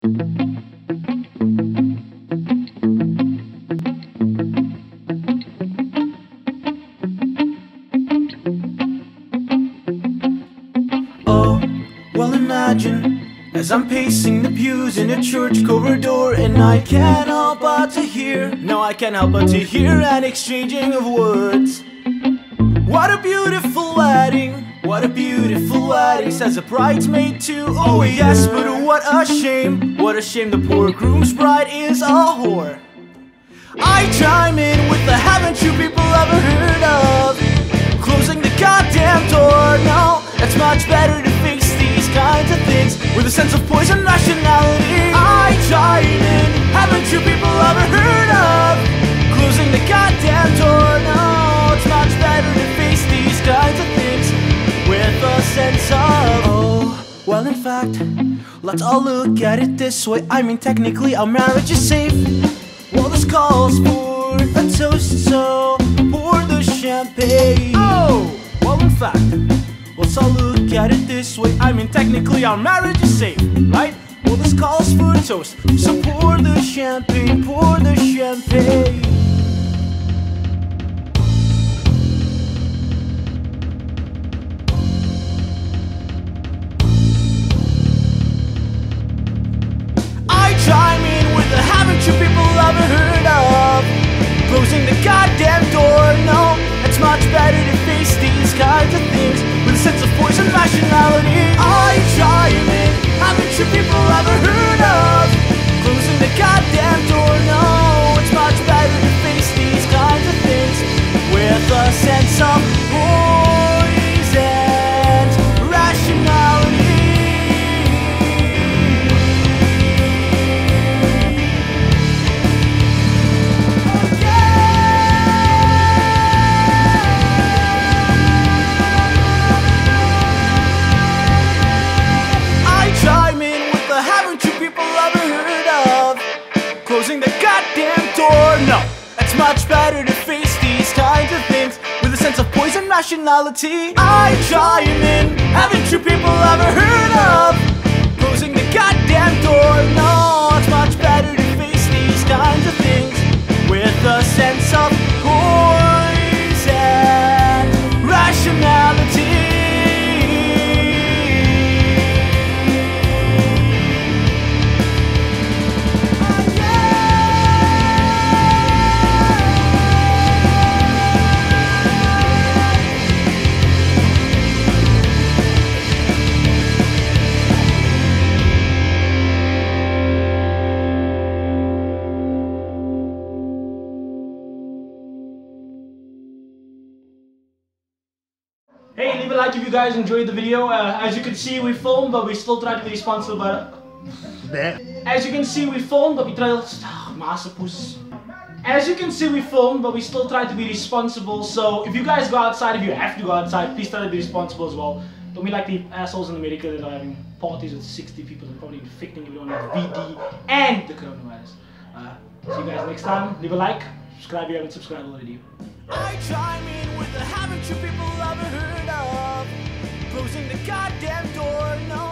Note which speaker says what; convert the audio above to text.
Speaker 1: Oh, well imagine as I'm pacing the pews in a church corridor and I can't help but to hear, no I can't help but to hear an exchanging of words. What a beautiful wedding, what a beautiful wedding, says a bridesmaid too. Oh yes, but what a shame, what a shame the poor groom's bride is a whore. I chime in with the haven't you people ever heard of Closing the goddamn door, no It's much better to fix these kinds of things With a sense of poison rationality I chime in, haven't you people sense of Oh, well in fact Let's all look at it this way I mean technically our marriage is safe well, this calls for a toast, so pour the champagne. Oh, well, in fact, let's all look at it this way. I mean, technically, our marriage is safe, right? Well, this calls for a toast, so pour the champagne, pour the champagne. People ever heard of Closing the goddamn door, It's much better to face these kinds of things With a sense of poison rationality I chime in, haven't you people
Speaker 2: Hey, leave a like if you guys enjoyed the video. Uh, as you can see, we filmed, but we still try to be responsible about it. As you can see, we filmed, but we try to... Ah, masterpiece. As you can see, we filmed, but we still try to be responsible. So if you guys go outside, if you have to go outside, please try to be responsible as well. Don't be like the assholes in America that are having parties with 60 people and probably infecting everyone with VD and the coronavirus. Uh, see you guys next time. Leave a like, subscribe if you haven't subscribed already.
Speaker 1: The goddamn door, no